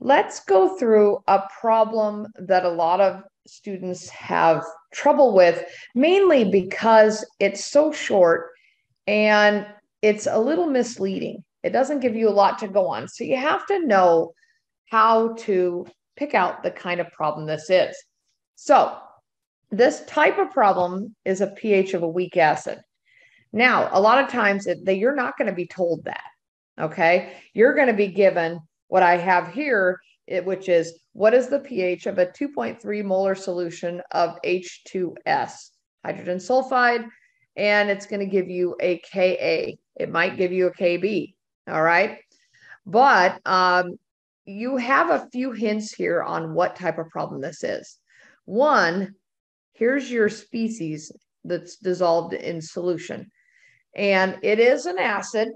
let's go through a problem that a lot of students have trouble with, mainly because it's so short and it's a little misleading. It doesn't give you a lot to go on. So you have to know how to pick out the kind of problem this is. So this type of problem is a pH of a weak acid. Now, a lot of times that you're not going to be told that. Okay. You're going to be given what I have here, it, which is what is the pH of a 2.3 molar solution of H2S, hydrogen sulfide, and it's going to give you a Ka. It might give you a Kb. All right. But um, you have a few hints here on what type of problem this is. One, here's your species that's dissolved in solution. And it is an acid,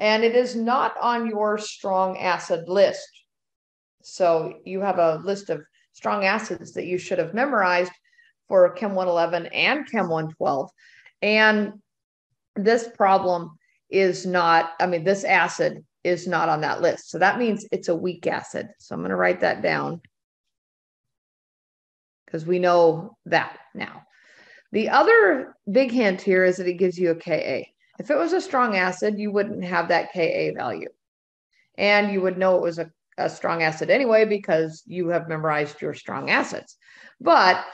and it is not on your strong acid list. So you have a list of strong acids that you should have memorized for Chem 111 and Chem 112. And this problem is not, I mean, this acid is not on that list. So that means it's a weak acid. So I'm going to write that down because we know that now. The other big hint here is that it gives you a Ka. If it was a strong acid, you wouldn't have that Ka value. And you would know it was a, a strong acid anyway because you have memorized your strong acids. But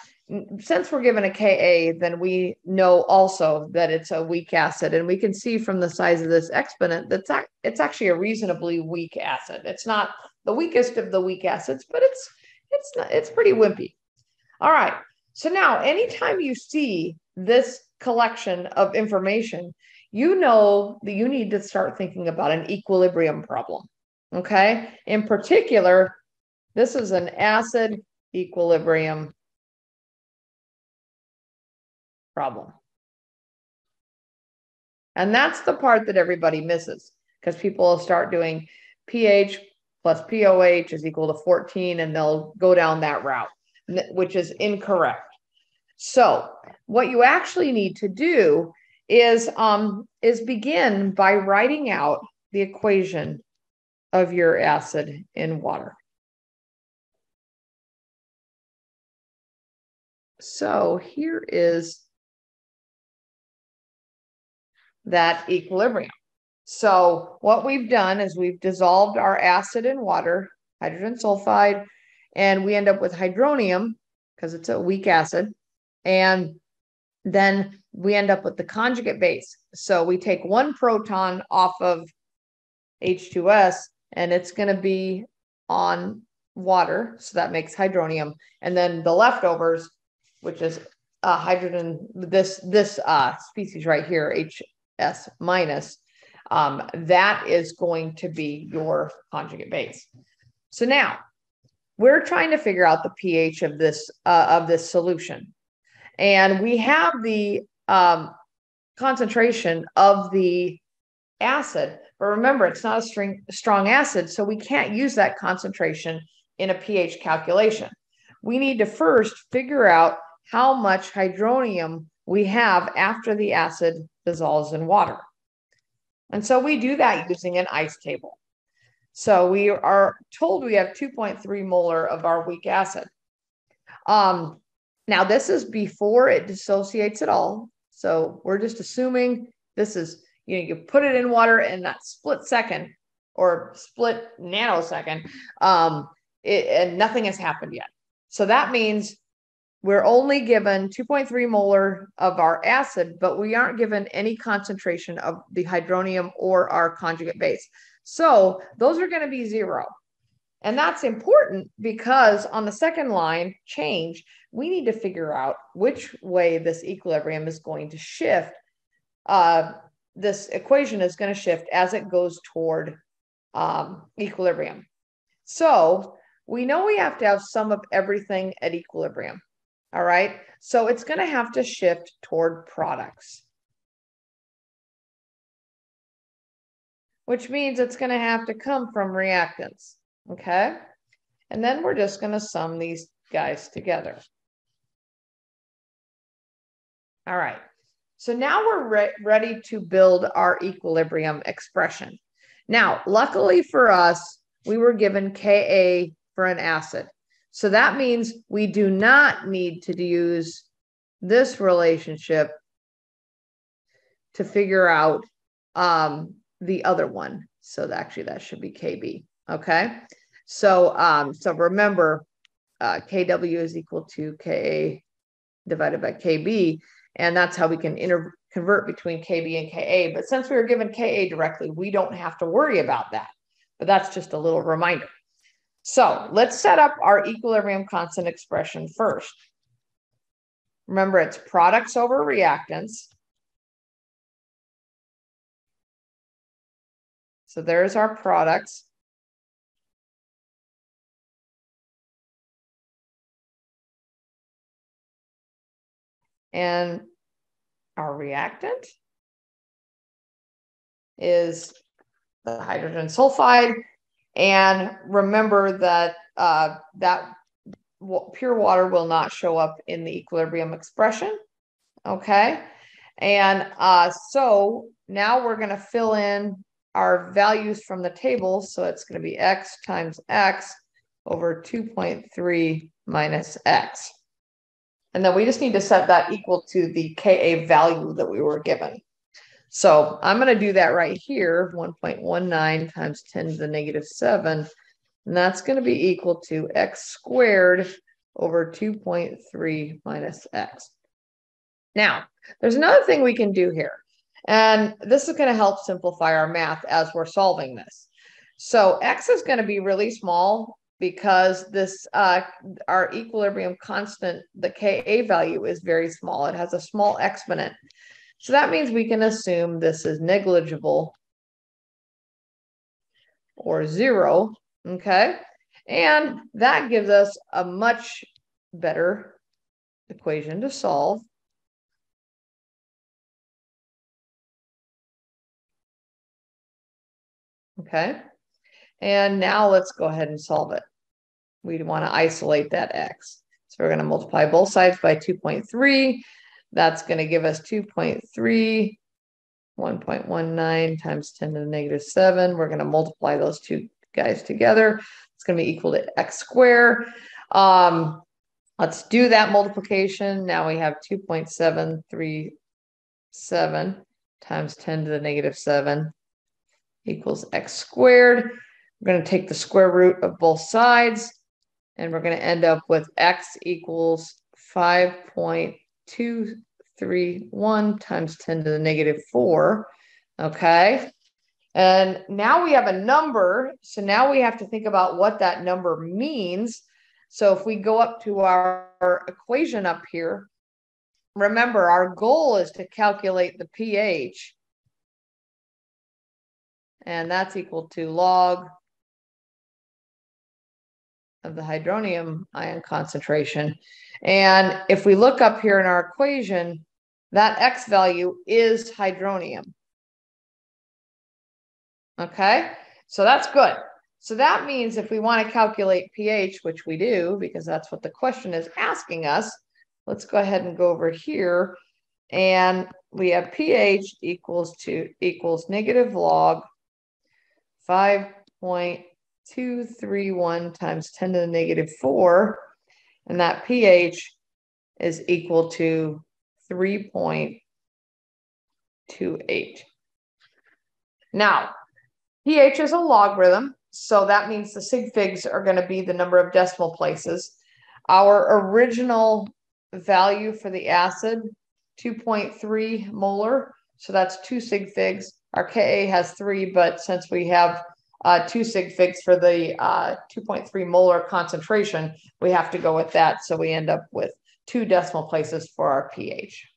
since we're given a Ka, then we know also that it's a weak acid. And we can see from the size of this exponent that it's actually a reasonably weak acid. It's not the weakest of the weak acids, but it's it's not, it's pretty wimpy. All right. So now anytime you see this collection of information, you know that you need to start thinking about an equilibrium problem. Okay. In particular, this is an acid equilibrium problem. And that's the part that everybody misses because people will start doing pH plus POH is equal to 14 and they'll go down that route, which is incorrect. So, what you actually need to do is um, is begin by writing out the equation of your acid in water. So here is that equilibrium. So what we've done is we've dissolved our acid in water, hydrogen sulfide, and we end up with hydronium because it's a weak acid. And then we end up with the conjugate base. So we take one proton off of H2S and it's going to be on water. So that makes hydronium. And then the leftovers, which is uh, hydrogen, this, this uh, species right here, H, S minus, um, that is going to be your conjugate base. So now we're trying to figure out the pH of this uh, of this solution, and we have the um, concentration of the acid. But remember, it's not a string, strong acid, so we can't use that concentration in a pH calculation. We need to first figure out how much hydronium we have after the acid dissolves in water. And so we do that using an ice table. So we are told we have 2.3 molar of our weak acid. Um, now, this is before it dissociates at all. So we're just assuming this is, you know, you put it in water in that split second or split nanosecond, um, it, and nothing has happened yet. So that means we're only given 2.3 molar of our acid, but we aren't given any concentration of the hydronium or our conjugate base. So those are going to be zero. And that's important because on the second line change, we need to figure out which way this equilibrium is going to shift. Uh, this equation is going to shift as it goes toward um, equilibrium. So we know we have to have some of everything at equilibrium. All right. So it's going to have to shift toward products, which means it's going to have to come from reactants. Okay. And then we're just going to sum these guys together. All right. So now we're re ready to build our equilibrium expression. Now, luckily for us, we were given Ka for an acid. So that means we do not need to use this relationship to figure out um, the other one. So actually that should be KB. Okay. So, um, so remember, uh, KW is equal to KA divided by KB. And that's how we can inter- convert between KB and KA. But since we were given KA directly, we don't have to worry about that. But that's just a little reminder. So let's set up our equilibrium constant expression first. Remember, it's products over reactants. So there's our products. And our reactant is the hydrogen sulfide. And remember that uh, that pure water will not show up in the equilibrium expression. Okay. And uh, so now we're going to fill in our values from the table. So it's going to be x times x over 2.3 minus x. And then we just need to set that equal to the Ka value that we were given. So I'm going to do that right here, 1.19 times 10 to the negative 7. And that's going to be equal to x squared over 2.3 minus x. Now, there's another thing we can do here. And this is going to help simplify our math as we're solving this. So x is going to be really small because this uh, our equilibrium constant, the Ka value is very small. It has a small exponent. So that means we can assume this is negligible or zero, okay? And that gives us a much better equation to solve. Okay. And now let's go ahead and solve it. We want to isolate that x. So we're going to multiply both sides by 2.3. That's going to give us 2.3, 1.19 times 10 to the negative 7. We're going to multiply those two guys together. It's going to be equal to x squared. Um, let's do that multiplication. Now we have 2.737 times 10 to the negative 7 equals x squared. We're going to take the square root of both sides, and we're going to end up with x equals 5.231 times 10 to the negative 4. Okay. And now we have a number. So now we have to think about what that number means. So if we go up to our, our equation up here, remember our goal is to calculate the pH and that's equal to log of the hydronium ion concentration. And if we look up here in our equation, that X value is hydronium. Okay, so that's good. So that means if we want to calculate pH, which we do, because that's what the question is asking us, let's go ahead and go over here. And we have pH equals to equals negative log 5.231 times 10 to the negative 4. And that pH is equal to 3.28. Now, pH is a logarithm, so that means the sig figs are going to be the number of decimal places. Our original value for the acid, 2.3 molar, so that's two sig figs. Our Ka has three, but since we have uh, two sig figs for the uh, 2.3 molar concentration, we have to go with that. So we end up with two decimal places for our pH.